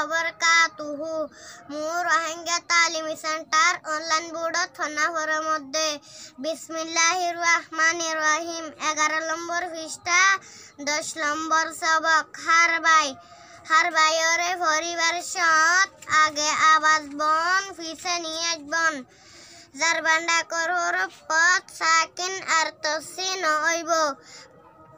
আবরকাতুহু। মোৰ রোহিঙ্গা তালিম centre online board থানা হর মধ্যে। বিসমিল্লাহ রহমান রহিম এগারো নম্বর পৃষ্ঠা, দশ নম্বর সবক। হার বাই হার বাইরে পরিবার সৎ, আগে আবাদ বন, ফিসে নিয়ে বন। জারবান্ডা করোর পথ সাকিন আর তসিন নইব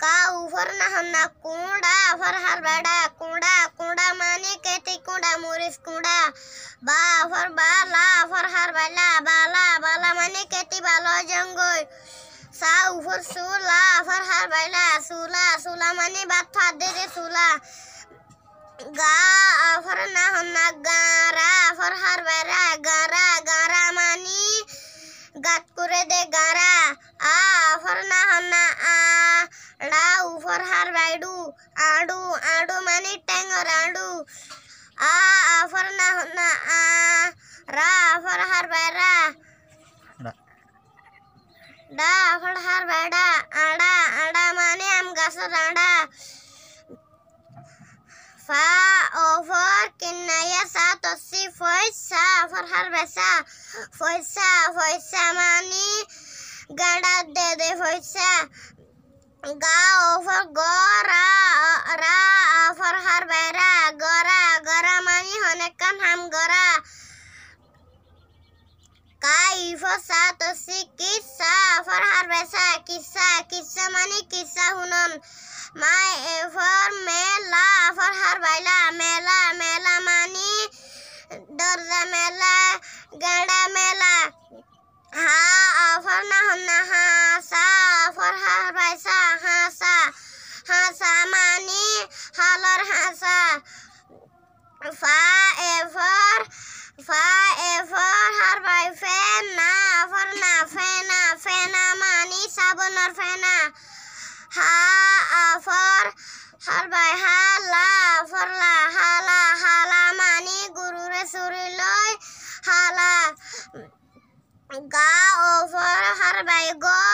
काऊ फर नहना कूड़ा फर हर बड़ा कूड़ा कूड़ा माने कहते कूड़ा मोरिस कूड़ा। बा फर बाला फर हर बला, बाला बाला माने कहते बालो जंगोई। सा ऊपर सूला फर हर बला, सूला सूला माने बात था दे दे सूला। गा फर नहना गारा फर हर बड़ा गारा गारा माने, गत कुरे दे गारा। आ फर नहना डाउ फॉर हर वाइडू आडू आडू मनी टैंग और आडू आ आ फॉर ना ना आ रा फॉर हर बैरा डा फॉर हर बैडा आडा आडा माने हम गसर आडा फा ओ फॉर किन्नायर सात अस्सी फौजा फॉर हर वैसा फौजा फौजा मानी गाड़ा दे दे फौजा गाओ फर गोरा, रा, फर हर बैरा, गोरा गोरा मानी होने कन हम गोरा। काई फो सात तो सी किस्सा, फर हर वैसा किस्सा किस्सा मानी किस्सा हुनन माय फर मेला, फर हर बैला, मेला मेला मानी, दर्जा मेला, गड़ा मेला। हाँ फर ना होना हाँ হালর হাসা ফা এফর ফা এফর হার বাই ফেন না আফর না ফেনা ফেনা মানে সাবনের ফেনা হা আফর হার বাই হালা আফর লা হালা হালা মানে গুরুরে সুরি লয় হালা গা ওফর হার বাই গরা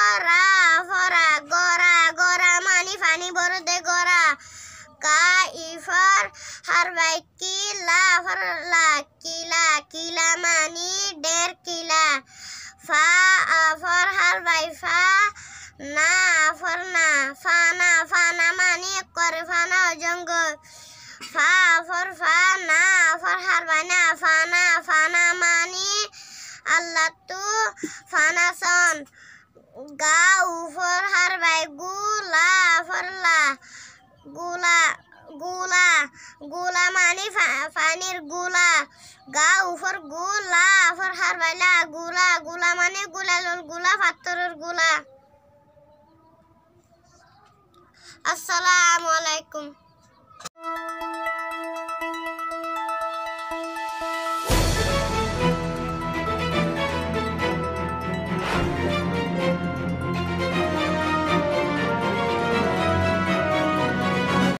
হার বাই কিলা ফর লা কিলা কিলা মানে ডের কিলা। ফা আফর হার, বাই, ফা, না আফর না। ফানা ফানা মানে করে ফানা জঙ্গল। ফা আফর ফা, না আফর হার না। ফানা ফানা মানে আল্লাহ তু ফানাসন গা উফর হার, বাই গুলা ফরলা গুলা গুলা গুলা মানে পানিরগুলা। গা উপরগুলা ফর হার বাইলা গুলা গুলা মানে গুলা ললগুলা, পাথরেরগুলা। আসসালামু আলাইকুম।